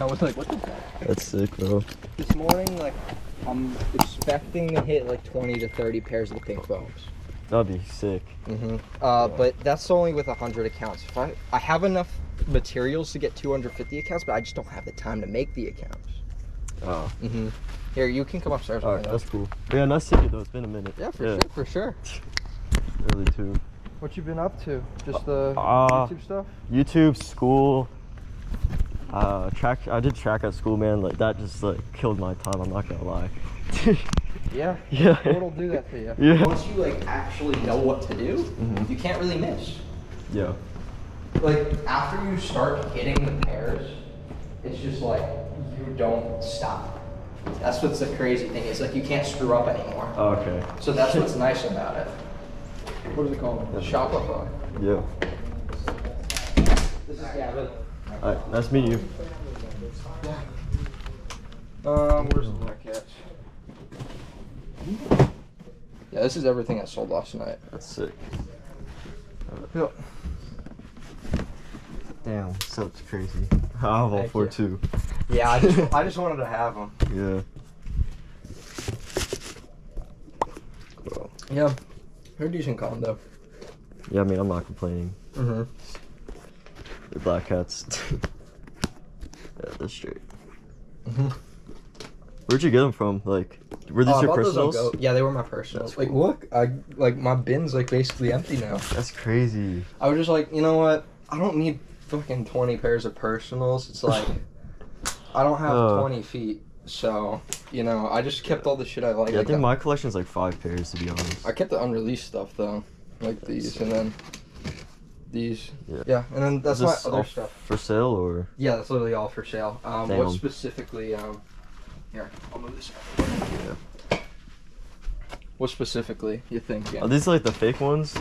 I was like, what the fuck? That's sick, bro. This morning, like, I'm expecting to hit like 20 to 30 pairs of the pink foams. That'd be sick. Mm-hmm. Uh, but that's only with 100 accounts. If I, I have enough materials to get 250 accounts, but I just don't have the time to make the accounts. Oh. Mm-hmm. Here, you can come upstairs. All with right, me, that's cool. Yeah, nice seeing you though. It's been a minute. yeah, for sure, for sure. Really too. What you been up to? Just the Uh, YouTube stuff? YouTube, school, uh, track. I did track at school, man. Like that just like killed my time. I'm not gonna lie. Yeah. yeah. What'll do that to you? Yeah. Once you like actually know what to do, Mhm. you can't really miss. Yeah. Like after you start hitting the pairs, it's just like you don't stop. That's what's the crazy thing is like you can't screw up anymore. Oh, okay. So that's what's nice about it. What is it called? The Shopify. Yeah. This is Gavin. All right. Nice meeting you. Um, where's the black cats? Yeah, this is everything I sold last night. That's sick. Yep. Damn, that's crazy. I have all Thank four you. too. Yeah, I just I just wanted to have them. Yeah. Yeah, they're decent condo. Yeah, I mean, I'm not complaining. Mm-hmm. The black hats. yeah, that's straight. Mm-hmm. Where'd you get them from? Like, were these I your personals? Go- Yeah, they were my personals. That's Like, look, I like my bin's like basically empty now. That's crazy. I was just like, you know what? I don't need fucking twenty pairs of personals. It's like I don't have Oh. twenty feet, so you know, I just kept all the shit I like. Yeah, I think the- my collection's like five pairs to be honest. I kept the unreleased stuff though, like these, and then these. Yeah. Yeah, and then that's my other stuff. for sale or? Yeah, that's literally all for sale. Um, what specifically? Um, here, I'll move this. Out. What specifically you think? Are these like the fake ones?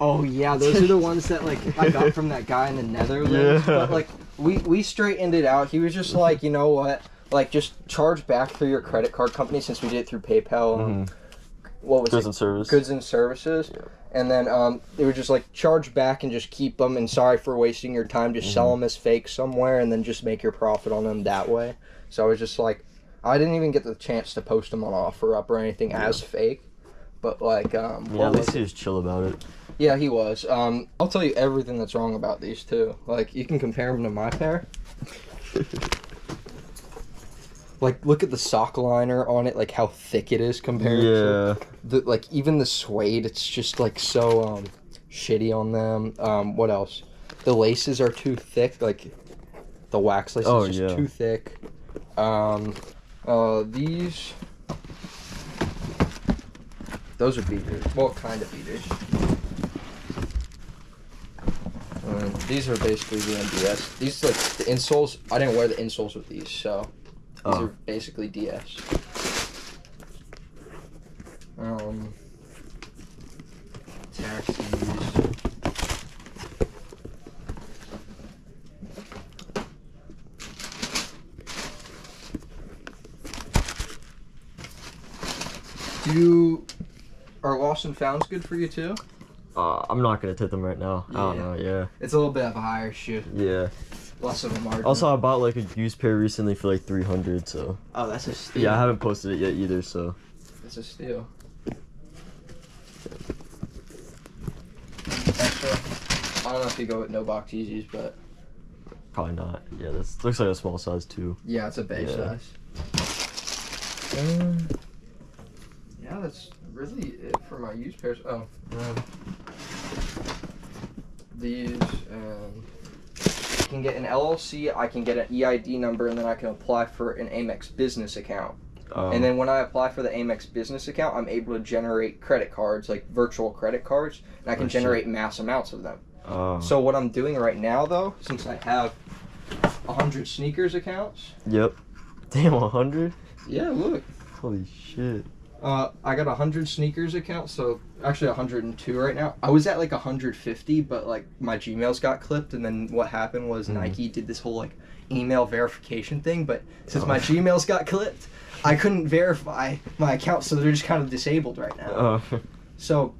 Oh yeah, those are the ones that like I got from that guy in the Netherlands. Yeah. But like we we straightened it out. He was just like, you know what? Like just charge back through your credit card company since we did it through PayPal. and Mhm. What was Goods it? and service. Goods and services. Yeah. And then um, they would just like charge back and just keep them. And sorry for wasting your time. Just sell Mm-hmm. them as fake somewhere, and then just make your profit on them that way. So I was just like, I didn't even get the chance to post them on OfferUp or anything as fake. But like, um, Yeah, at least he was chill about it. yeah, he was. Um, I'll tell you everything that's wrong about these two. Like, you can compare them to my pair. Like, look at the sock liner on it, like how thick it is compared to the like even the suede. It's just like so um shitty on them. Um, what else? The laces are too thick. Like, the wax laces Oh, is just yeah. too thick. Um, uh, these. Those are beaters. Well, kind of beaters. Um, these are basically the MDS. These like the insoles. I didn't wear the insoles with these, so these Oh. are basically DS. Um, taxis. Do you are lost and founds good for you too? Uh, I'm not gonna tip them right now. I don't know. Yeah. It's a little bit of a higher shoe, Yeah. Less of a margin. Also, I bought like a used pair recently for like 300. So oh, that's a steal. yeah, I haven't posted it yet either. So That's a steal. Actually, I don't know if you go with no box Yeezys, but probably not. Yeah, this looks like a small size too. yeah, it's a base Yeah. size. Um, yeah, that's really it for my used pairs. Oh, um, these and I can get an LLC. I can get an EID number, and then I can apply for an Amex business account. Um, And then when I apply for the Amex business account, I'm able to generate credit cards, like virtual credit cards, and I can Oh, shit. generate mass amounts of them. uh, So what I'm doing right now, though, since I have 100 sneakers accounts, yep. Damn, 100. yeah, look, Holy shit. Uh, I got a 100 sneakers accounts, so actually 102 right now. I was at like 150, but like my Gmails got clipped, and then what happened was Mhm. Nike did this whole like email verification thing, but since Oh. my Gmails got clipped, I couldn't verify my account, so they're just kind of disabled right now. Uh, So,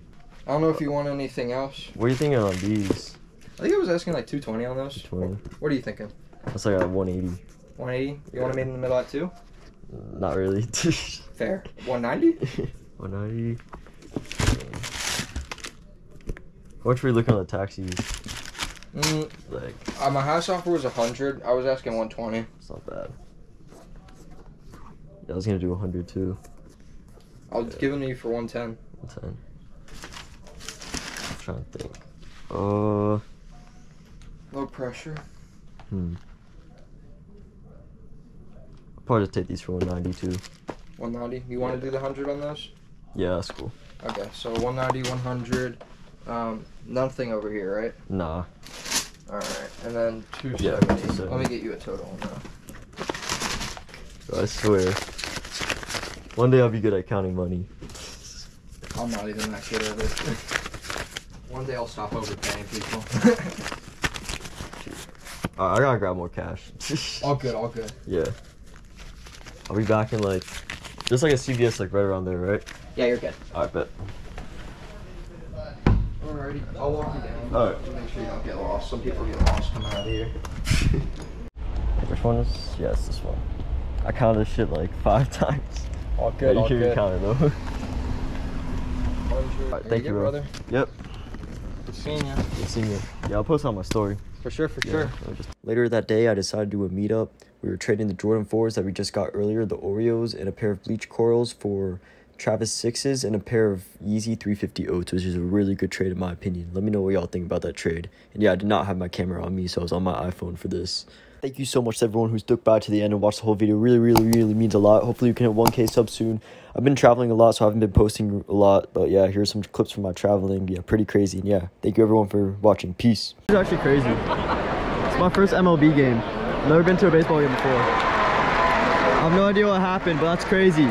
I don't know if you want anything else. what are you thinking on these? I think I was asking like 220 on those. 20. What are you thinking? That's like a 180. 180. You want to meet in the middle at two? Not really. Fair. 190. 190. How much were you looking at the taxis? Mm, Like, uh, my house offer was 100. I was asking 120. it's not bad. Yeah, I was gonna do 100 too. I was giving you for 110. 110. I'm trying to think. Uh, Low pressure. hmm. Probably just take these for 190 too. 190. You want to do the 100 on those? Yeah, that's cool. Okay, so 190, 100. Um, nothing over here, right? Nah. All right, and then Yeah, 270. 270. Let me get you a total on that. I swear. One day I'll be good at counting money. I'm not even that good at it. One day I'll stop overpaying people. Alright, I gotta grab more cash. all good, all good. Yeah. I'll be back in like, just like a CVS like right around there, right? Yeah, you're good. Alright, bet. Alrighty, I'll walk you down. Alright. Make sure you don't get lost. Some people get lost coming out of here. Which one is? Yes, this one. I counted this shit like five times. All Yeah, good, you all hear me good. counting though. 100. Alright, thank you, good, bro. brother. Yep. Seeing you. Good seeing you. Yeah, I'll post on my story. For sure, for Yeah, sure. Just- Later that day, I decided to do a meetup. We were trading the Jordan 4s that we just got earlier, the Oreos, and a pair of bleach corals for Travis 6s and a pair of Yeezy 350 Oats, which is a really good trade in my opinion. Let me know what y'all think about that trade. And yeah, I did not have my camera on me, so I was on my iPhone for this. Thank you so much to everyone who stuck by to the end and watched the whole video. Really, really, really means a lot. Hopefully, you can hit 1K sub soon. I've been traveling a lot, so I haven't been posting a lot. But yeah, here's some clips from my traveling. Yeah, pretty crazy. And yeah, thank you everyone for watching. Peace. It's actually crazy. It's my first MLB game. Never been to a baseball game before. I have no idea what happened, but that's crazy.